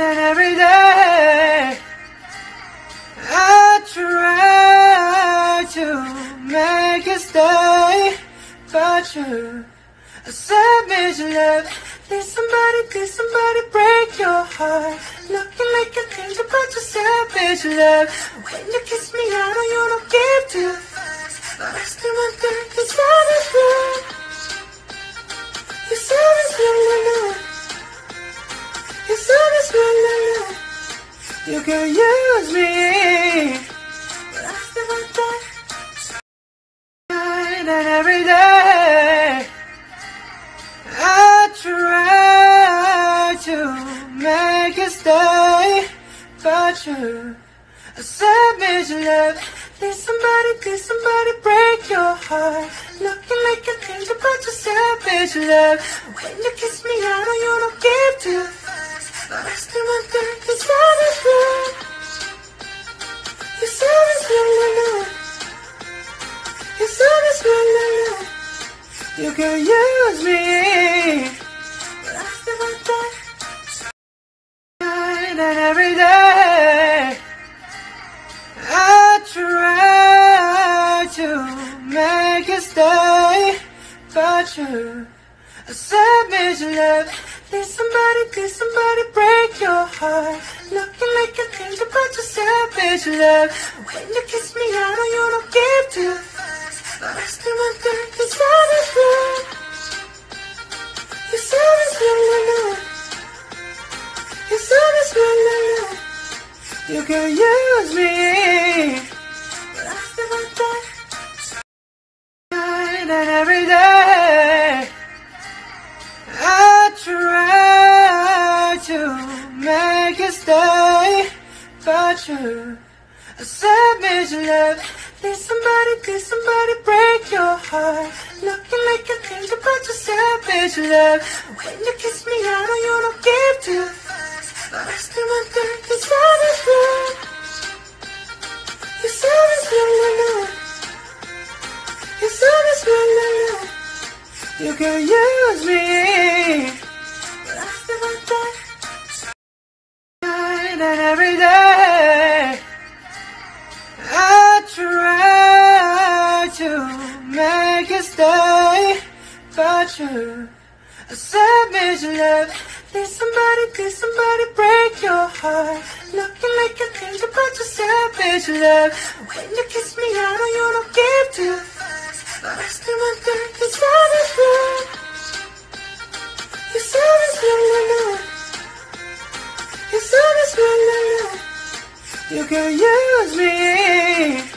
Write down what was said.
and every day I try to make it stay, but you a savage love. Did somebody, did somebody break your heart? Looking like an angel, but you're savage love. When you kiss me, I know you don't give two You can use me, but I still want that. Night and every day. I try to make it stay, but you a savage love. Did somebody, did somebody break your heart? Looking like an angel, but you're savage love. When you kiss me, I know you don't give You can use me, and every day, I try to make it stay, but you a savage love. Did somebody, did somebody break your heart? Looking like an angel, but you're savage love. When you kiss me, I know you don't give fucks, but I still want You can use me, and every day. I try to make it stay, but you a savage love. Did somebody, did somebody break your heart? Looking like an angel, but you're savage love. When you kiss me, I know you don't give fucks, but I still want the, You can use me, but I still want that. And every day, I try to make it stay, but you a savage love. Did somebody, did somebody break your heart? Looking like an angel, but you're savage love. When you kiss me, I know you don't You can use me,